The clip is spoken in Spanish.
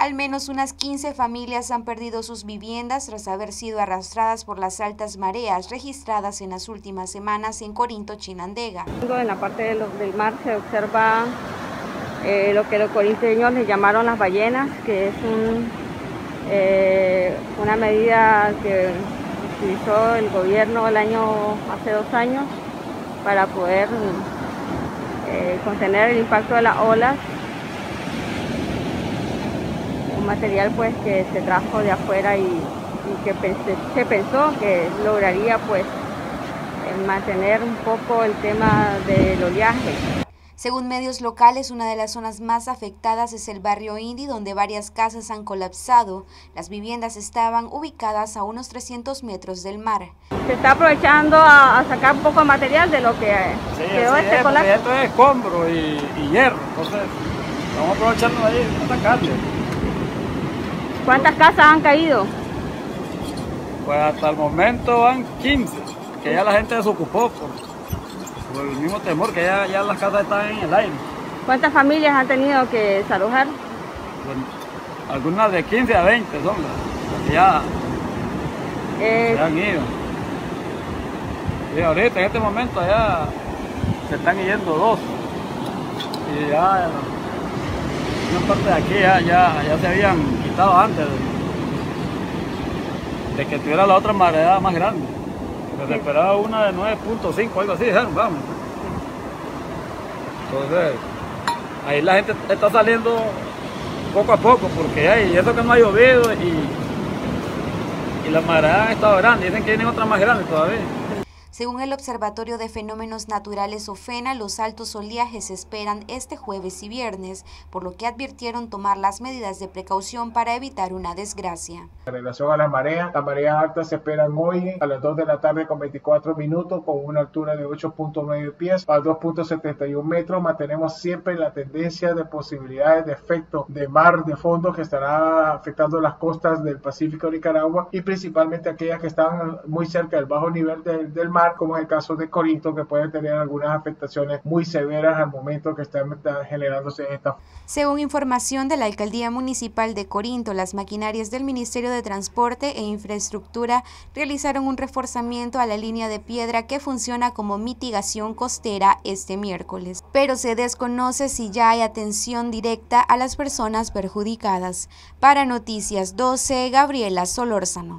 Al menos unas 15 familias han perdido sus viviendas tras haber sido arrastradas por las altas mareas registradas en las últimas semanas en Corinto, Chinandega. En la parte del mar se observa eh, lo que los corinteños le llamaron las ballenas, que es eh, una medida que utilizó el gobierno el año hace dos años para poder eh, contener el impacto de las olas material pues que se trajo de afuera y, que se pensó que lograría pues mantener un poco el tema del oleaje. Según medios locales, una de las zonas más afectadas es el barrio Indy, donde varias casas han colapsado. Las viviendas estaban ubicadas a unos 300 metros del mar. Se está aprovechando a, sacar un poco de material de lo que sí, quedó este colapso. Esto es escombro y, hierro, entonces estamos aprovechando ahí sacarle. ¿Cuántas casas han caído? Pues hasta el momento van 15, que ya la gente desocupó por, el mismo temor, que ya, ya, las casas están en el aire. ¿Cuántas familias han tenido que desalojar? Pues, algunas de 15 a 20 son las que ya eh, se han ido. Y ahorita, en este momento, ya se están yendo dos. Y ya una parte de aquí ya, ya, se habían quitado antes de, que tuviera la otra marea más grande. Se esperaba una de 9.5, algo así, dijeron, vamos. Entonces, ahí la gente está saliendo poco a poco, porque hay eso que no ha llovido y, y las mareas han estado grandes, dicen que vienen otras más grandes todavía. Según el Observatorio de Fenómenos Naturales OFENA, los altos oleajes se esperan este jueves y viernes, por lo que advirtieron tomar las medidas de precaución para evitar una desgracia. En relación a la marea, las mareas altas se esperan hoy a las 2 de la tarde con 24 minutos, con una altura de 8.9 pies a 2.71 metros. Mantenemos siempre la tendencia de posibilidades de efecto de mar de fondo que estará afectando las costas del Pacífico de Nicaragua y principalmente aquellas que están muy cerca del bajo nivel del mar como en el caso de Corinto, que puede tener algunas afectaciones muy severas al momento que está generándose esta. Según información de la Alcaldía Municipal de Corinto, las maquinarias del Ministerio de Transporte e Infraestructura realizaron un reforzamiento a la línea de piedra que funciona como mitigación costera este miércoles, pero se desconoce si ya hay atención directa a las personas perjudicadas. Para Noticias 12, Gabriela Solórzano.